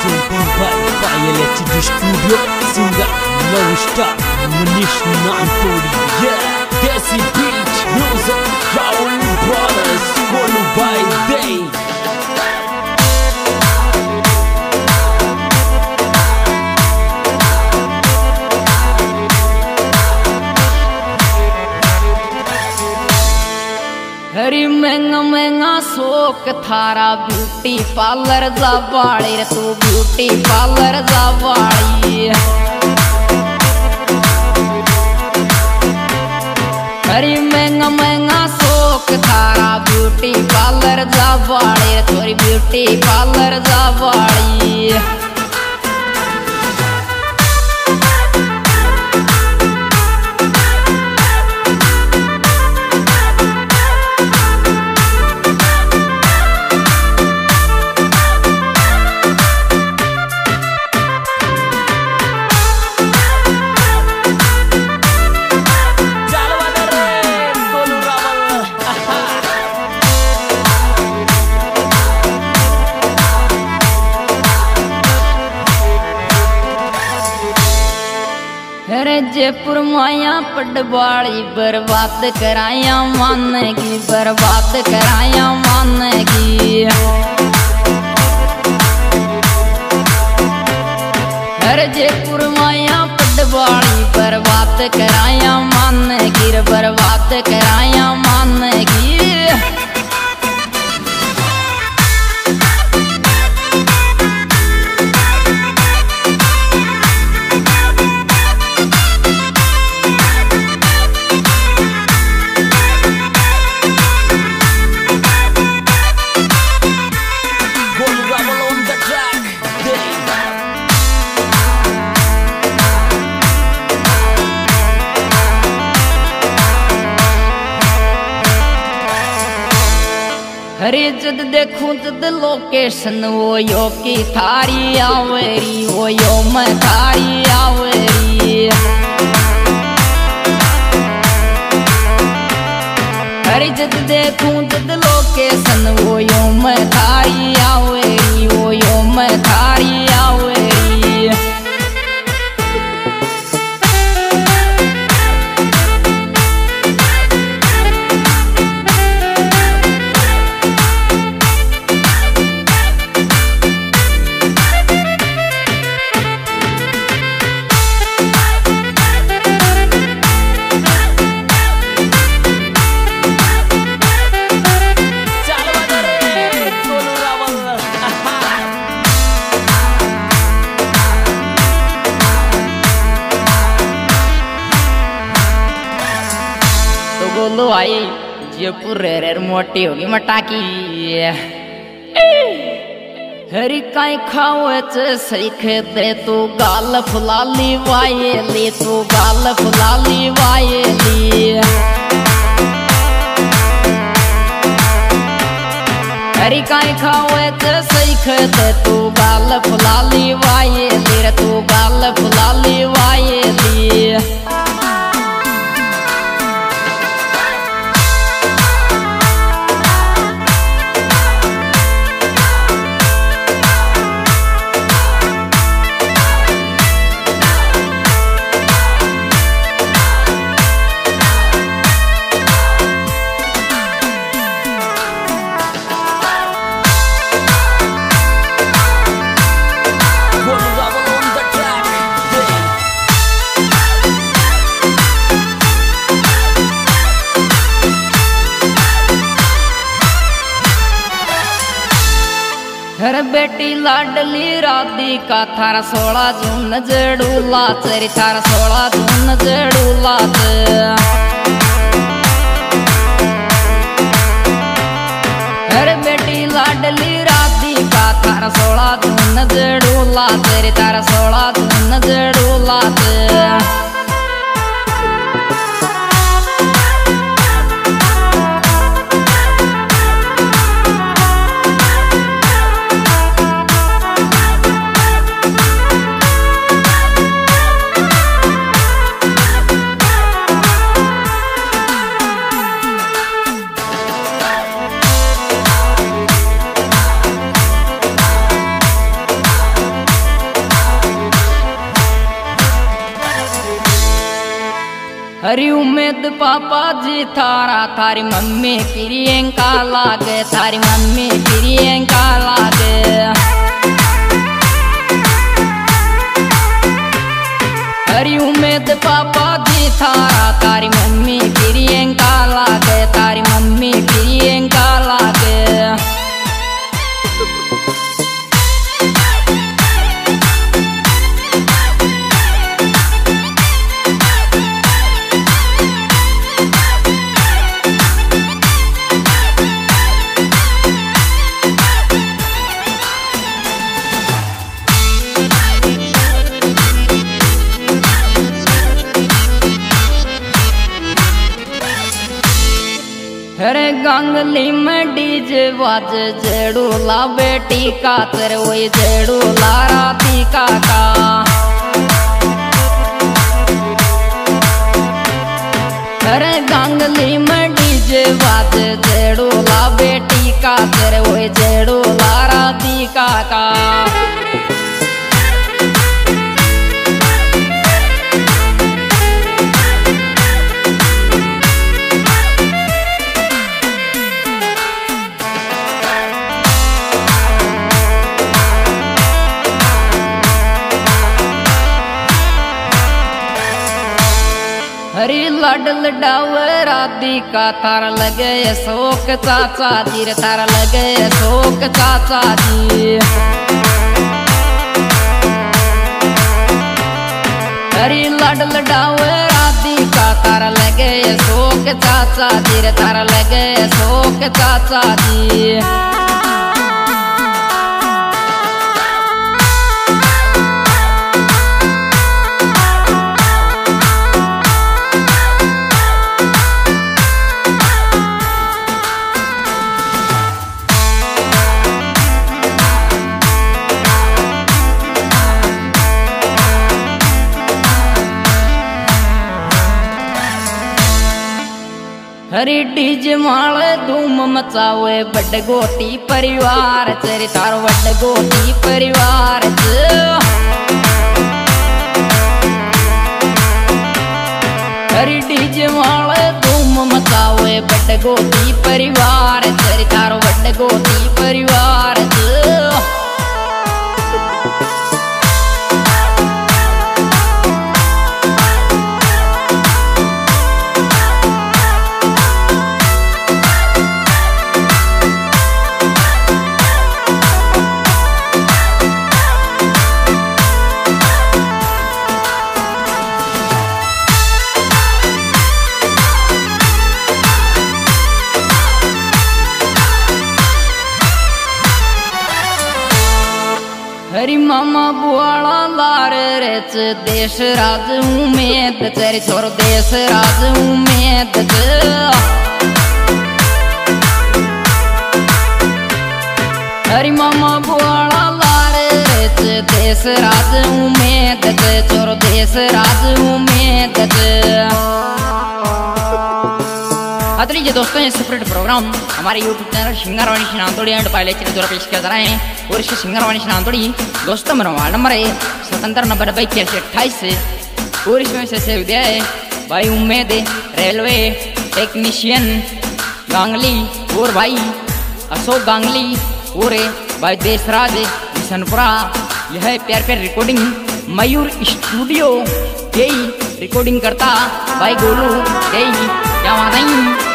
Simpan Violette do estúdio Singa não está Manish Nantori Yeah Desi Beach Music Raul Brothers One by Day शोक थारा beauty parlour जा बाली रे तू beauty parlour जा बाड़ी। हरी महँगा महँगा शोक थारा ब्यूटी पार्लर जा बाड़ी रे, तोरी ब्यूटी पार्लर माया पटवाड़ी बर्बाद कराया मन की बर्बाद कराया मन की हर जयपुर माया पडवाली बर्बाद कराया मन की बर्बाद कराया अरे जद देखूँ जद लोकेशन, वो यो की थारी आवेरी, वो यो मैं थारी आवेरी आई जयपुर रे रे मोटी होगी मटाकी। हरी काई खाओ च सीख दे तू गाल फुलाली वायली, तू गाल फुलाली वायली। हरी काई खाओ च सीख दे तू गाल बेटी लाडली राधिका थारा सोलह जून जड़ूला चरी थारा सोलह जून जड़ूला हर बेटी, लाडली राधिका थारा सोलह जून जड़ूला चरी थारा सोलह जून हरी उम्मीद पापा जी, थारा, थारी मम्मी प्रियंका लागे, थारी मम्मी प्रियंका लागे। हरी उम्मीद पापा जी, थारा तारी मम्मी प्रियंका लागे तारी मम्मी प्रियंका हरे गंगली में डीजे बाज जेड़ू ला बेटी का तेरे वही जेड़ू ला राती का का हरे गंगली में डीजे बाज हरी लड लडावे राधी का तार लगे शोक चाचा जी रे तार लगे चाचा जी हरी लड लडावे राधी का तार लगे शोक चाचा जी रे तार लगे शोक चाचा जी हरी डीज माल धूम मचावे बड गोटी परिवार चरी तार बड गोटी परिवार हरी डीज माल धूम मचावे बड गोटी परिवार चरी तार बड गोटी परिवार અરે મામા બોળા લાર રે છે દેશ રાજ ઉમેદ તારી છોર દેશ રાજ ઉમેદ અરે મામા બોળા લાર રે છે દેશ રાજ ઉમેદ છે हाँ लीजिए दोस्तों ये सेपरेट प्रोग्राम हमारे यूट्यूब चैनल सिंगारवाणी शिनांतोड़ी एंड पायलट के द्वारा पेश किया जा रहा है। और इसके सिंगारवाणी शिनांतोड़ी दोस्तों मेरा मोबाइल नंबर है, स्वतंत्र नंबर बाई इक्यासी अट्ठाईस। से और इसमें से से विद्या है, भाई उम्मीद, रेलवे टेक्नीशियन गांगली, और भाई अशोक गांगली, और भाई देशराज बिशनपुरा यह प्यार प्यार रिकॉर्डिंग मयूर स्टूडियो यही रिकॉर्डिंग करता, भाई गोलू। यही, क्या नहीं